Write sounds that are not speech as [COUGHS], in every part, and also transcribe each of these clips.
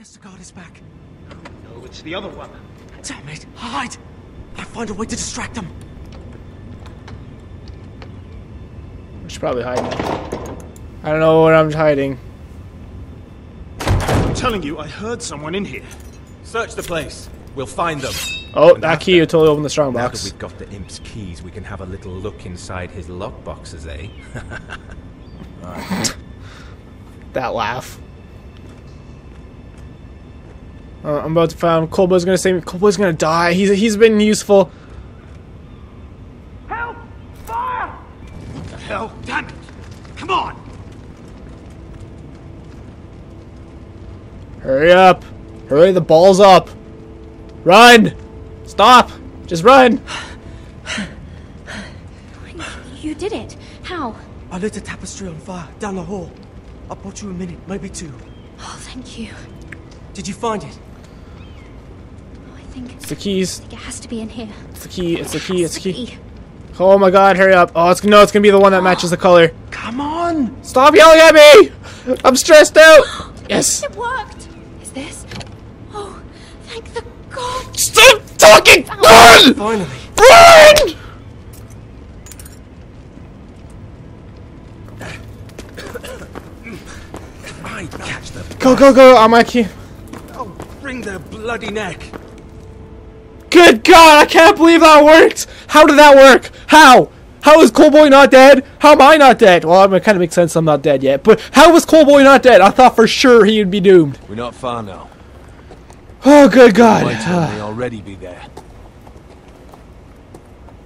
has to guard his back. No, it's the other one. Damn it! Hide! I'll find a way to distract them. I should probably hide now. I don't know what I'm hiding. I'm telling you, I heard someone in here. Search the place. We'll find them. Oh, And that after- key will totally open the Now that we've got the imp's keys, we can have a little look inside his lockboxes, eh? [LAUGHS] That laugh. Uh, I'm about to find Colbo's gonna save me. Colbo's gonna die. He's he's been useful. Help! Fire! What the hell? Damn it! Come on! Hurry up! Hurry the balls up! Run! Stop! Just run! You did it. How? I lit a tapestry on fire down the hall. I bought you a minute, maybe two. Oh, thank you. Did you find it? I think It's the keys. it has to be in here. It's the key. It's the key. It's the key. Oh my god! Hurry up! Oh, it's no. It's gonna be the one that matches the color. Come on! Stop yelling at me! I'm stressed out. [GASPS] Yes. It worked. Is this? Oh, thank the god. Stop talking! Run! Finally. Run! [COUGHS] I catch them. Go go go! On my key. Oh, bring their bloody neck. Good God! I can't believe that worked. How did that work? How? How is Coalboy not dead? How am I not dead? Well, it kind of makes sense I'm not dead yet. But how was Coalboy not dead? I thought for sure he would be doomed. We're not far now. Oh, good God. [SIGHS] May already be there.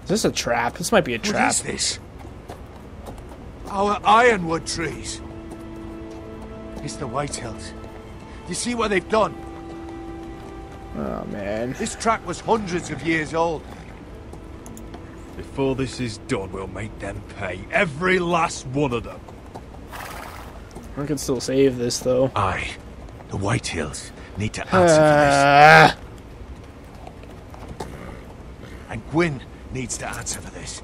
Is this a trap? This might be a What trap. is this? Our ironwood trees. It's the Whitehills. You see what they've done? Oh, man. This track was hundreds of years old. Before this is done, we'll make them pay. Every last one of them. I can still save this, though. Aye. The Whitehills need to answer for Ah. this. And Gwyn needs to answer for this.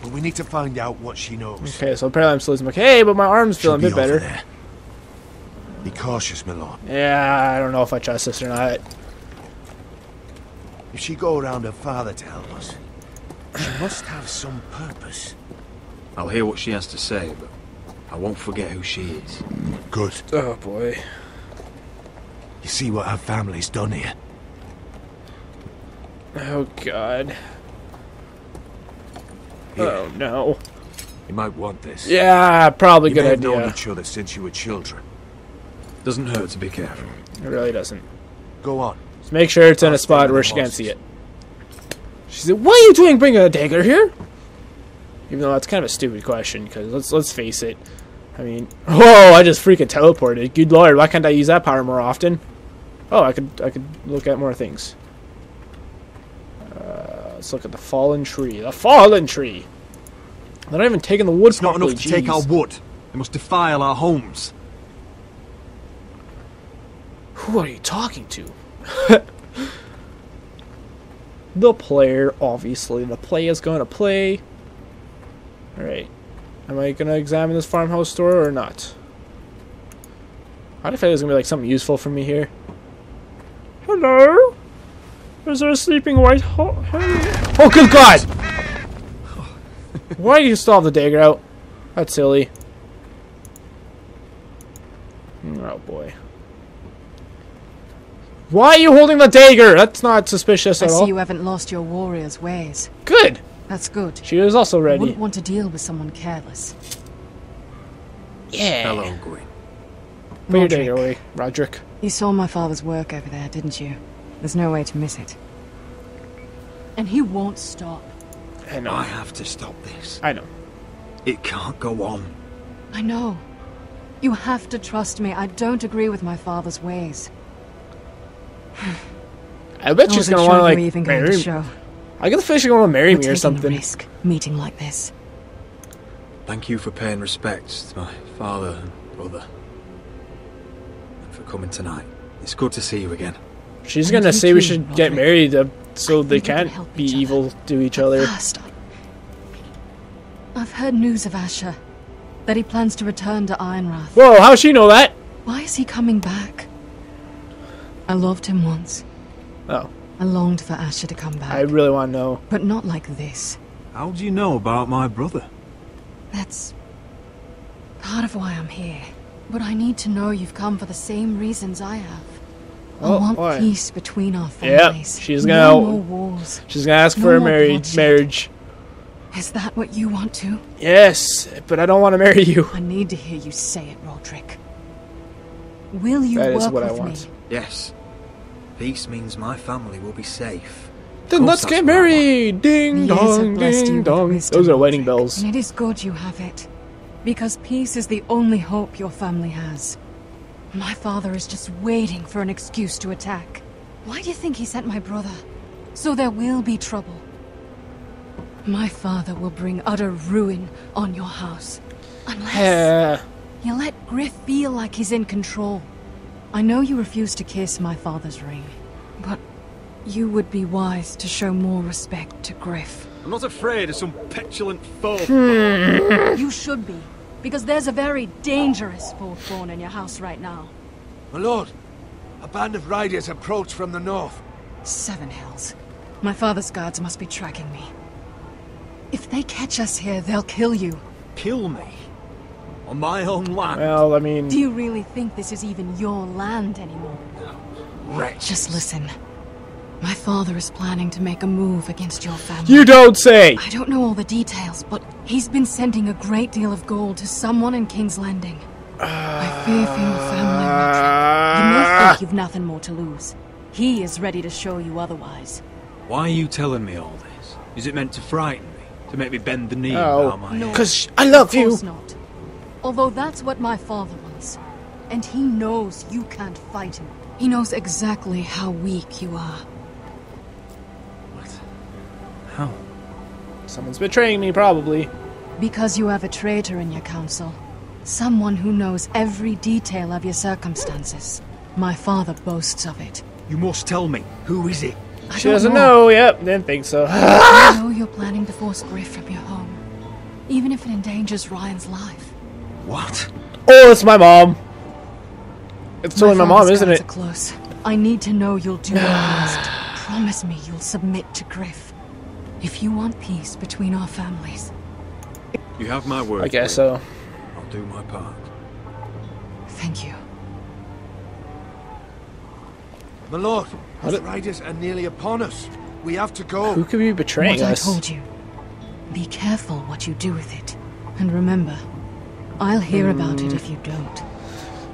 But we need to find out what she knows. okay, so apparently I'm still losing my... Hey, but my arm's She'll feeling a bit over better. there. Be cautious, Milord. Yeah, I don't know if I trust this or not. If she go around her father to help us, she must have some purpose. I'll hear what she has to say, but I won't forget who she is. Good. Oh, boy. You see what her family's done here. Oh, God. Here, Oh, no. you might want this. Yeah, probably you good may have known idea. each other since you were children. Doesn't hurt to be careful. It really doesn't. Go on. Make sure it's in a spot where she can't see it. She said, "What are you doing, bringing a dagger here?" Even though that's kind of a stupid question, because let's let's face it. I mean, [LAUGHS] whoa! I just freaking teleported. Good lord, why can't I use that power more often? Oh, I could I could look at more things. Uh, let's look at the fallen tree. The fallen tree. They're not even taking the wood It's not enough to take our wood. They must defile our homes. Who are you talking to? [LAUGHS] the player, obviously. The play is going to play. Alright. Am I going to examine this farmhouse store or not? I feel there's going to be like something useful for me here. Hello? Is there a sleeping white ho- Oh, good God! Why do you still have the dagger out? That's silly. Oh, boy. Why are you holding the dagger? That's not suspicious I at see you haven't lost your warrior's ways. Good. That's good. She was also ready. I ready. wouldn't want to deal with someone careless. Yeah. Hello, Gwyn. Put your Roderick. dagger away, Roderick. You saw my father's work over there, didn't you? There's no way to miss it. And he won't stop. I know. I have to stop this. I know. It can't go on. I know. You have to trust me. I don't agree with my father's ways. [SIGHS] I bet I she's gonna sure want to you like were even going marry to me. show. I get the feeling she's gonna wanna marry We're me or taking a something. risk meeting like this. Thank you for paying respects to my father and brother. And for coming tonight. It's good to see you again. She's And gonna you say we too, should get married uh, so I they can can't help be each other. evil to each other. First, I- I've heard news of Asher. That he plans to return to Ironrath. Whoa, how's she know that? Why is he coming back? I loved him once. Oh, I longed for Asher to come back. I really want to know. But not like this. How do you know about my brother? That's part of why I'm here. But I need to know you've come for the same reasons I have. Oh, I want why? peace between our Yep, families. she's gonna- No more wars. She's gonna ask No for a marriage. Marriage. Is that what you want to? Yes, but I don't want to marry you. I need to hear you say it, Roderick. Will you That is work what I with want. me? Yes. Peace means my family will be safe. Then let's get what I want. married. Ding The dong, ding dong. Those are wedding bells. And it is good you have it. Because peace is the only hope your family has. My father is just waiting for an excuse to attack. Why do you think he sent my brother? So there will be trouble. My father will bring utter ruin on your house. Unless you let Gryff feel like he's in control. I know you refuse to kiss my father's ring, but you would be wise to show more respect to Gryff. I'm not afraid of some petulant foe. Hmm. You should be, because there's a very dangerous fourth-born in your house right now. My lord, a band of riders approach from the north. Seven Hills. My father's guards must be tracking me. If they catch us here, they'll kill you. Kill me. On my own land. well, I mean, Do you really think this is even your land anymore? Wretch. Just listen. My father is planning to make a move against your family. you don't say. I don't know all the details, but he's been sending a great deal of gold to someone in King's Landing. I fear for your family, Roderick. You may think you've nothing more to lose. He is ready to show you otherwise. Why are you telling me all this? Is it meant to frighten me? To make me bend the knee Oh, about my No. Cause I love Of you. course not. Although that's what my father wants. And he knows you can't fight him. He knows exactly how weak you are. What? How? Someone's betraying me, probably. Because you have a traitor in your council. Someone who knows every detail of your circumstances. My father boasts of it. You must tell me. Who is it? I She don't doesn't know. Yep, didn't think so. I [LAUGHS] know you're planning to force Gryff from your home. Even if it endangers Ryon's life. What? oh, it's my mom. It's totally my mom, father's isn't guards it? Are close. I need to know you'll do what I must. Promise me you'll submit to Gryff. If you want peace between our families. You have my word. I guess Will. so. I'll do my part. Thank you. My lord, What the riders are nearly upon us. We have to go. Who could be betraying what us? I told you. Be careful what you do with it. And remember, I'll hear about it if you don't.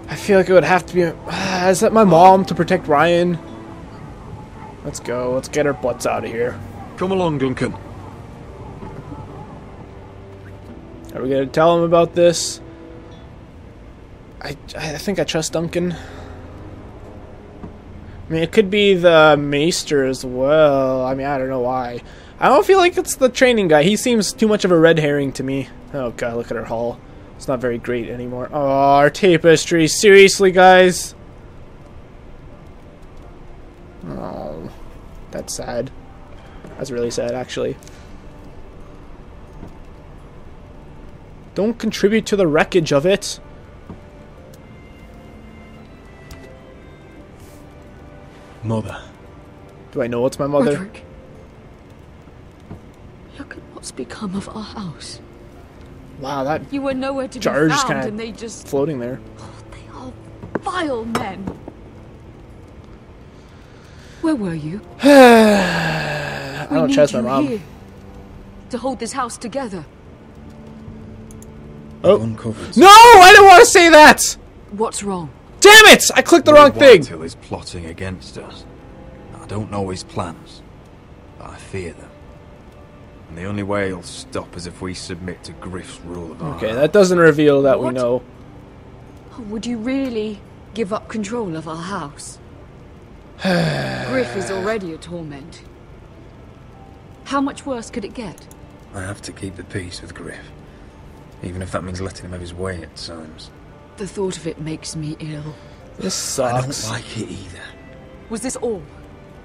I feel like it would have to be. Uh, Is that my mom to protect Ryon? Let's go. Let's get our butts out of here. Come along, Duncan. Are we gonna tell him about this? I I think I trust Duncan. I mean, it could be the Maester as well. I mean, I don't know why. I don't feel like it's the training guy. He seems too much of a red herring to me. Oh god, look at her hull. It's not very great anymore. Oh, our tapestry. Seriously, guys. Oh, that's sad. That's really sad, actually. Don't contribute to the wreckage of it. Mother. Do I know it's my mother? Roderick. Look at what's become of our house. Wow, that You were nowhere to Jar be found, and they just floating there. Oh, they are vile men. Where were you? [SIGHS] I We don't trust my you mom. here to hold this house together. Oh. Uncovered. No, I don't want to say that. What's wrong? Damn it! I clicked the wrong thing. Whitehill is plotting against us. I don't know his plans, but I fear them. And the only way he'll stop is if we submit to Gryff's rule of our Okay, that doesn't reveal that we know. Oh, would you really give up control of our house? [SIGHS] Gryff is already a torment. How much worse could it get? I have to keep the peace with Griff. Even if that means letting him have his way at times. The thought of it makes me ill. This sucks. I don't like it either. Was this all?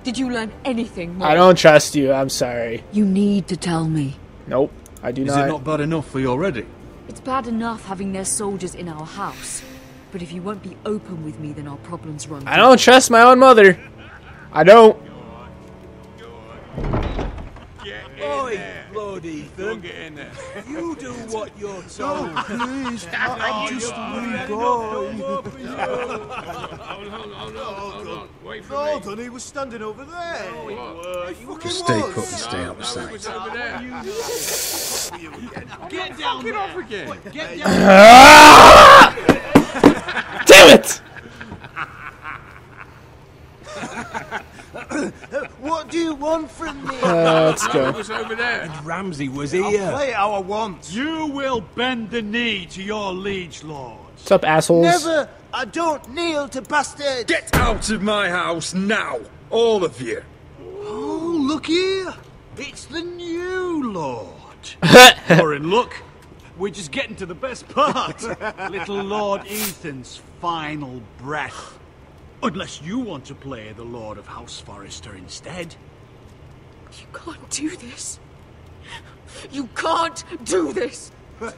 Did you learn anything more? I don't trust you. I'm sorry. You need to tell me. Nope, I do Is not. it not bad enough for you already? It's bad enough having their soldiers in our house. But if you won't be open with me, then our problems run. I don't trust my own mother. I don't. Oi, Lord Ethan. Don't get in there. You do what you're [LAUGHS] told. No, Please, [LAUGHS] I, I'm just a wee boy. Wait for Hold on, he was standing over there. He fucking Just stay was. put and stay out of sight. Get down Get off again. Get down. [LAUGHS] Damn it! What want from me? Uh, let's go. was over there. Ramsay was I'll here. play it how I want. You will bend the knee to your liege lord. What's up, assholes? Never. I don't kneel to bastards. Get out of my house now! All of you! Oh, look here. It's the new lord. You're in luck. We're just getting to the best part. [LAUGHS] Little Lord Ethan's final breath. Unless you want to play the Lord of House Forrester instead. You can't do this. You can't do this. [LAUGHS]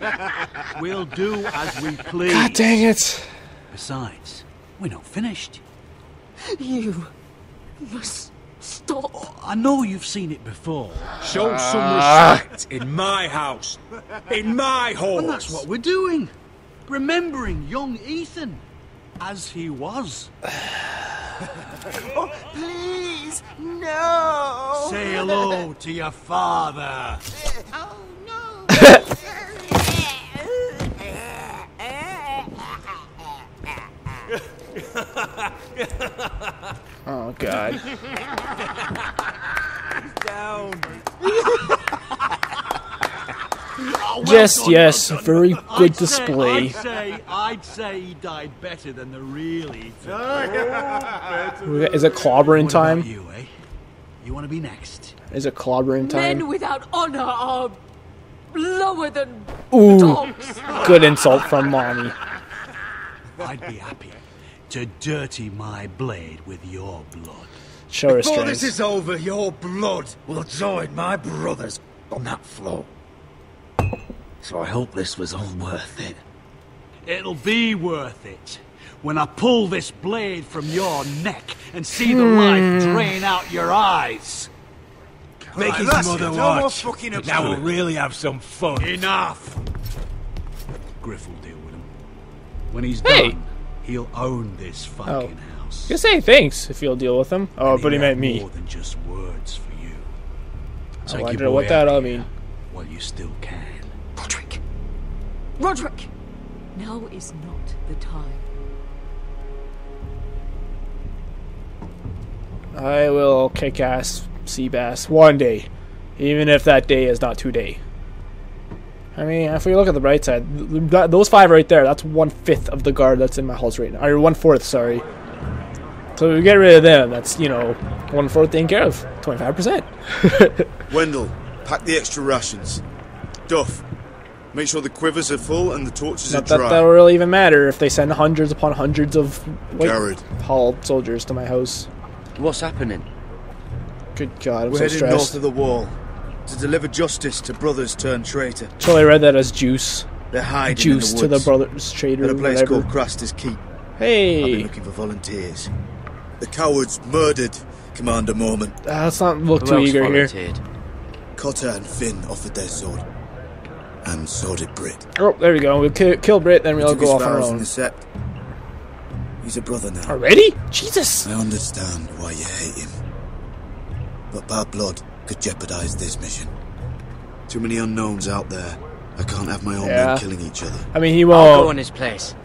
We'll do as we please. God dang it. Besides, we're not finished. You must stop. Oh, I know you've seen it before. Show ah. some respect in my house! In my home! And that's what we're doing. Remembering young Ethan as he was. [SIGHS] Oh, please, no. Say hello to your father. Oh no. Oh, God. [LAUGHS] Well Just, done, yes, well very good I'd say- display. I'd say, I'd say he died better than the real Ethan. [LAUGHS] Is it clobbering What time? you, eh? You want to be next? Is it clobbering Men time? Men without honor are lower than Ooh, dogs. good insult from mommy. [LAUGHS] I'd be happy to dirty my blade with your blood. Show Before this is over, your blood will join my brothers on that floor. So I hope this was all worth it. It'll be worth it when I pull this blade from your neck and see the hmm. life drain out your eyes. Make Right, his mother it. No watch. fucking now we'll really have some fun. Enough! Gryff will deal with him. When he's Hey. done, he'll own this fucking oh. house. You say thanks if you'll deal with him. Oh, And but he he'll meant me. More than just words for you. I Take your wonder what that'll of mean. While you still can. Roderick. Roderick. Now is not the time. I will kick ass sea bass one day, even if that day is not today. I mean, if we look at the bright side, th- th- those five right there, that's one fifth of the guard that's in my halls right now. Or one fourth, sorry. So we get rid of them. That's, you know, one fourth taken care of. 25%. [LAUGHS] Wendell, pack the extra rations. Duff, make sure the quivers are full and the torches Not are that dry. that'll really even matter if they send hundreds upon hundreds of white Gared. hauled soldiers to my house. What's happening? Good God, I'm We're so heading north stressed. of the wall to deliver justice to brothers turned traitor. Totally read that as juice. They're hiding Juice in to the the brothers trader. at a place whatever. called Craster's Keep. Hey, I've been Hey, looking for volunteers. The cowards murdered Commander Mormont. uh, let's not look Who too else eager here. volunteered? Cotter and Finn offered their sword. And so did Britt. Oh, there we go. We'll kill, kill Britt, then We we'll go off on our own. the sept. He's a brother now. Already? Jesus! I understand why you hate him. But bad blood could jeopardize this mission. Too many unknowns out there. I can't have my own Yeah. men killing each other. I mean, he won't. I'll go won't. in his place.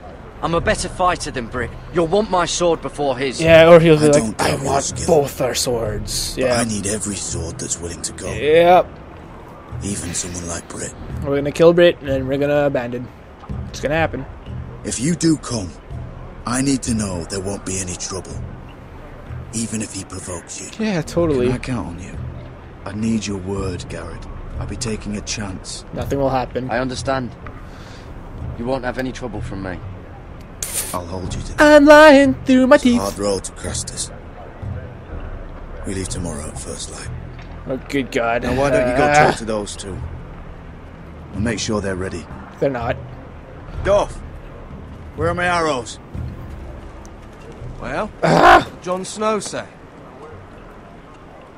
I'm a better fighter than Britt. You'll want my sword before his. Yeah, or he'll be I like, don't I want skill. both our swords. But I need every sword that's willing to go. Yep. Even someone like Britt. We're gonna kill Britt, and then we're gonna abandon. It's gonna happen. If you do come, I need to know there won't be any trouble. Even if he provokes you. Yeah, totally. Can I count on you? I need your word, Gared. I'll be taking a chance. Nothing will happen. I understand. You won't have any trouble from me. I'll hold you to that. I'm lying through my It's a teeth. hard road to Craster's. We leave tomorrow at first light. Oh, good God. Now, why don't you go Ah, talk [LAUGHS] to those two? And make sure they're ready. They're not. Doff! Where are my arrows? Well, Jon Snow say.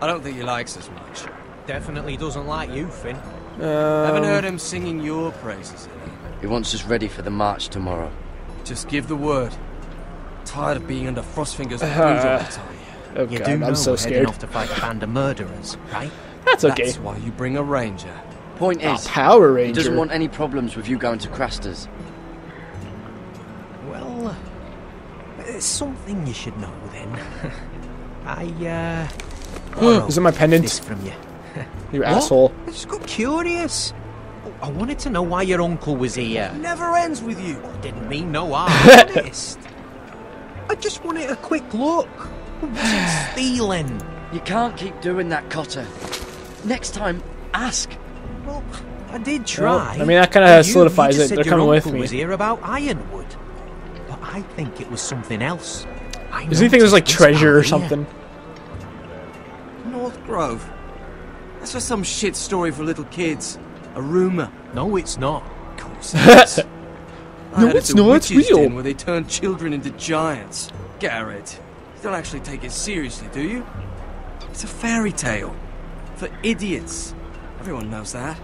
I don't think he likes us much. Definitely doesn't like you, Finn. Haven't Um, heard him singing your praises. He wants us ready for the march tomorrow. Just give the word. Tired of being under Frostfinger's Uh, all the time. Oh You god, do know I'm so we're heading scared. off to fight a band of murderers, right? That's okay. That's why you bring a ranger. Point is, Power he doesn't want any problems with you going to Craster's. Well, it's something you should know then. [LAUGHS] I, uh... Is it my pendant? This from you. [LAUGHS] You What? asshole. I just got curious. I wanted to know why your uncle was here. Never ends with you. Didn't mean no harm. [LAUGHS] honest. I just wanted a quick look. I wasn't [SIGHS] stealing. You can't keep doing that, Cotter. Next time, ask. Well, I did Well, try. I mean, that kinda solidifies it. They're coming with me. was here about Ironwood. But I think it was something else. I Does he think there's like treasure or something? North Grove. That's just some shit story for little kids. A rumor. No, it's not. Of course it is. No, it's not, it's real. Where they turn children into giants. Gared, you don't actually take it seriously, do you? It's a fairy tale. For idiots. Everyone knows that.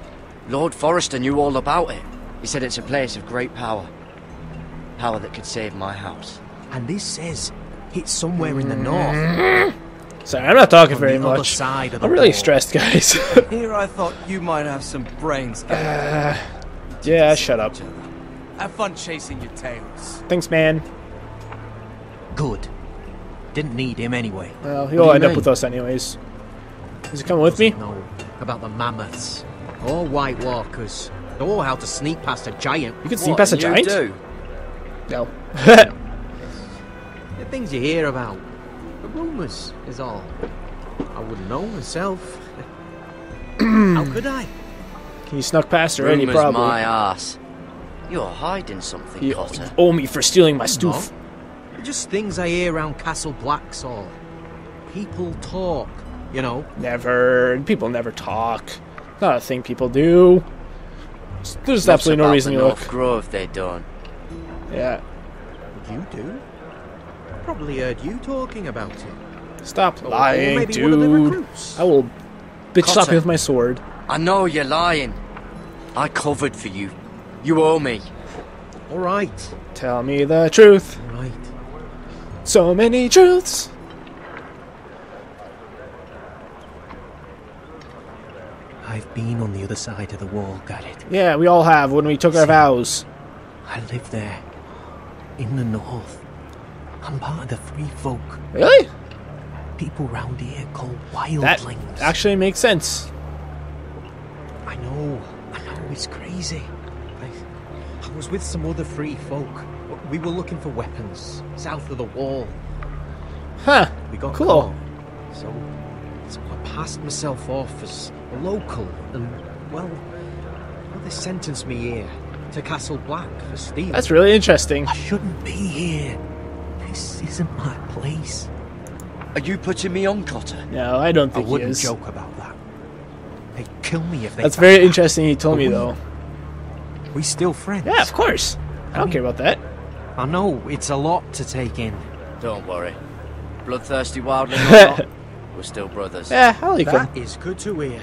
Lord Forrester knew all about it. He said it's a place of great power. Power that could save my house. And this says it's somewhere in the north. [LAUGHS] Sorry, I'm not talking very much. side I'm really wall. stressed, guys. [LAUGHS] Here I thought you might have some brains, uh, yeah, shut up. Have fun chasing your tails. Thanks, man. Good. Didn't need him anyway. Well, he'll do you end up with us anyways. Is he coming with me? No, about the mammoths. Or White Walkers. Or how to sneak past a giant. You can sneak What, past a you giant? do? No. [LAUGHS] The things you hear about. The rumours is all. I wouldn't know myself. [CLEARS THROAT] how could I? Can you snuck past already, Rumours probably. my ass. You're hiding something, You Cotter. owe me for stealing my stoof. No. Just things I hear around Castle Blacksall. People talk, you know. Never. People never talk. Not a thing people do. There's What's absolutely no about reason the to North look. Grove they don't. Yeah. You do? Probably heard you talking about it. Stop Or- or lying, maybe one of the dude. I will bitch slap Cotter. you with my sword. I know you're lying. I covered for you. You owe me. All right. Tell me the truth. All right. So many truths. I've been on the other side of the wall, Gared. Yeah, we all have when we took our vows. I live there. In the north. I'm part of the free folk. Really? People round here call wildlings. That actually makes sense. I know. I know. It's crazy. I, I was with some other free folk. We were looking for weapons south of the wall. Huh. We got Cool. caught. So, so I passed myself off as local, and well, well, they sentenced me here to Castle Black for stealing. That's really interesting. I shouldn't be here. This isn't my place. Are you putting me on, Cotter? No, I don't I think I wouldn't is. joke about that. They'd kill me if they. That's very out. interesting he told But me we- though. We still friends. Yeah, of course. I don't care about that. I know it's a lot to take in. Don't worry. Bloodthirsty wildling [LAUGHS] or not, we're still brothers. Yeah, I like him. That is good to hear.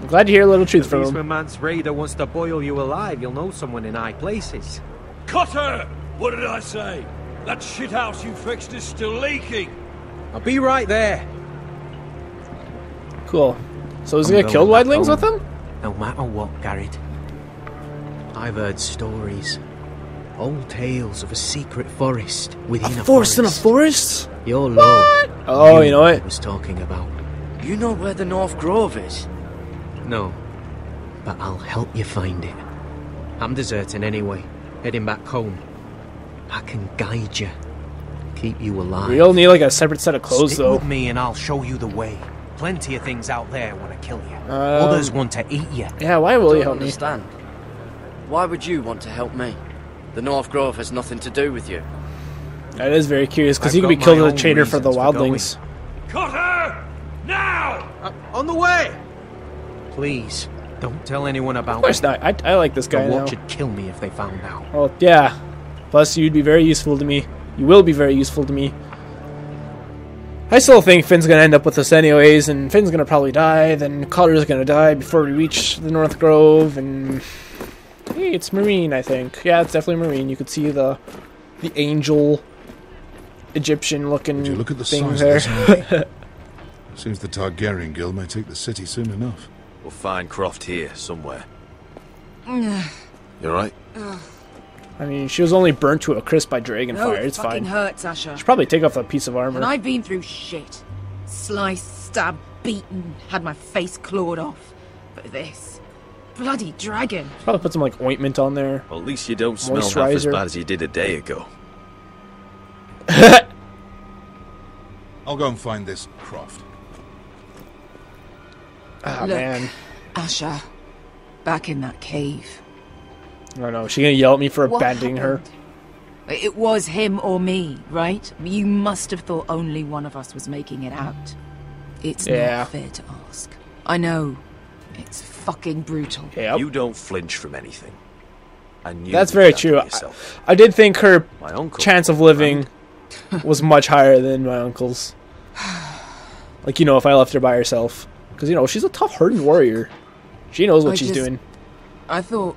I'm glad to hear a little truth At from least him. when man's raider wants to boil you alive, you'll know someone in high places. Cotter! What did I say? That shithouse you fixed is still leaking. I'll be right there. Cool. So is he gonna kill back wildlings with home. him? No matter what, Gared. I've heard stories. Old tales of a secret forest within a, A forest in a forest? Your lord. Oh, knew you know what? he was talking about. You know where the North Grove is? No. But I'll help you find it. I'm deserting anyway, heading back home. I can guide you. Keep you alive. We all need like a separate set of clothes Stick though. with me and I'll show you the way. Plenty of things out there want to kill you. Um, Others want to eat you. Yeah, why will you don't help me? understand. Why would you want to help me? The North Grove has nothing to do with you. That is very curious because I've could be killed my as a own traitor for the reasons for going. wildlings. Cotter! Now! Uh, on the way! Please, don't tell anyone about Of course me. not. I, I like this guy now. watch would kill me if they found out. Well, yeah. Plus, you'd be very useful to me. You will be very useful to me. I still think Finn's gonna end up with us anyways, and Finn's gonna probably die, then Cotter's gonna die before we reach the North Grove, and... Hey, it's Meereen, I think. Yeah, it's definitely Meereen. You could see the the angel Egyptian-looking Would you look at the things size of there. this? [LAUGHS] Seems the Targaryen Guild may take the city soon enough. We'll find Croft here, somewhere. Ugh. [SIGHS] You alright? I mean, she was only burnt to a crisp by dragon No, fire. it It's fucking fine. hurts, Asher. Should probably take off that piece of armor. And I've been through shit. Sliced, stabbed, beaten, had my face clawed off. But this. Bloody dragon. Probably put some like ointment on there. Well, at least you don't smell half as bad as you did a day ago. [LAUGHS] I'll go and find this Croft. Ah Look, man, Asher. Back in that cave. I don't know. She gonna yell at me for What abandoning her? It was him or me, right? You must have thought only one of us was making it out. It's Yeah. not fair to ask. I know. It's fucking brutal. You don't flinch from anything. And you That's very true. I. I did think her My uncle, chance of living was much higher than my uncle's. [SIGHS] Like you know, if I left her by herself, because you know she's a tough, hardened warrior. She knows what I she's just- doing. I thought.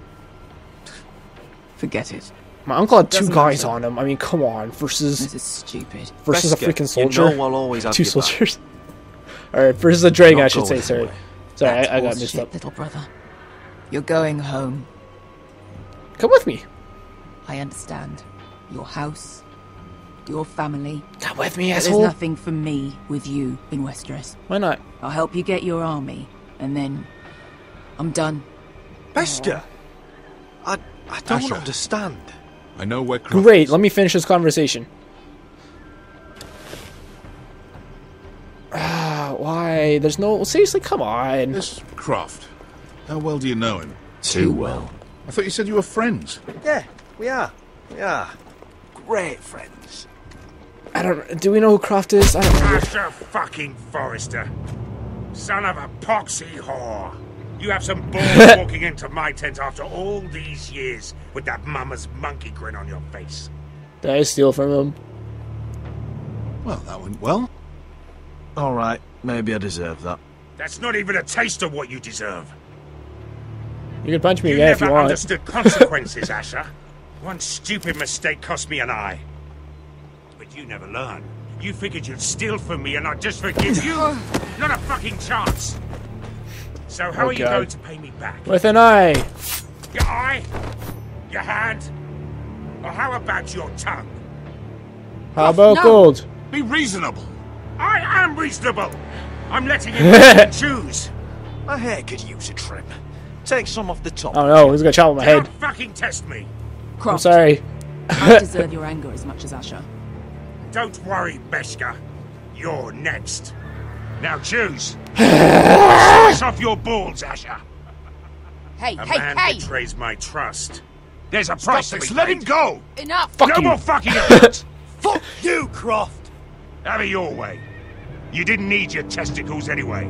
Forget it. My uncle had two guys matter. on him. I mean, come on, versus This is stupid. versus a Beskha, freaking you soldier. know I'll always have two soldiers. [LAUGHS] All right, versus a dragon, I should say. Sorry, anywhere. sorry, I, I got bullshit, mixed up. little brother. You're going home. Come with me. I understand. Your house, your family. Come with me, asshole. There's nothing for me with you in Westeros. Why not? I'll help you get your army, and then I'm done. Beskha! I, I don't Asher. understand. I know where Croft Great. is. Let me finish this conversation. Ah, why? There's no. Seriously, come on. This Croft. How well do you know him? Too well. I thought you said you were friends. Yeah, we are. We are. Great friends. I don't. Do we know who Croft is? I don't remember. Asher fucking Forrester. Son of a poxy whore. You have some balls [LAUGHS] walking into my tent after all these years with that mama's monkey grin on your face. Did I steal from him? Well, that went well. Alright, maybe I deserve that. That's not even a taste of what you deserve. You can punch me you again if never you want. understood consequences, [LAUGHS] Asher. One stupid mistake cost me an eye. But you never learn. You figured you'd steal from me and I'd just forgive you? [SIGHS] Not a fucking chance. So how Oh, are you God. going to pay me back? With an eye. Your eye? Your hand? Or how about your tongue? How about no. gold? Be reasonable. I am reasonable. I'm letting [LAUGHS] you choose. My hair could use a trim. Take some off the top. Oh no, he's gonna chop on my Don't head. fucking test me. I'm Croft, sorry. I deserve [LAUGHS] your anger as much as Asher. Don't worry, Beskha. You're next. Now choose. [LAUGHS] Slice off your balls, Asher. Hey, A hey, man hey! betrays my trust. There's a price to this, be let paid. him go! Enough! Fuck no you. more fucking [LAUGHS] about. Fuck you, Croft! Have it your way. You didn't need your testicles anyway.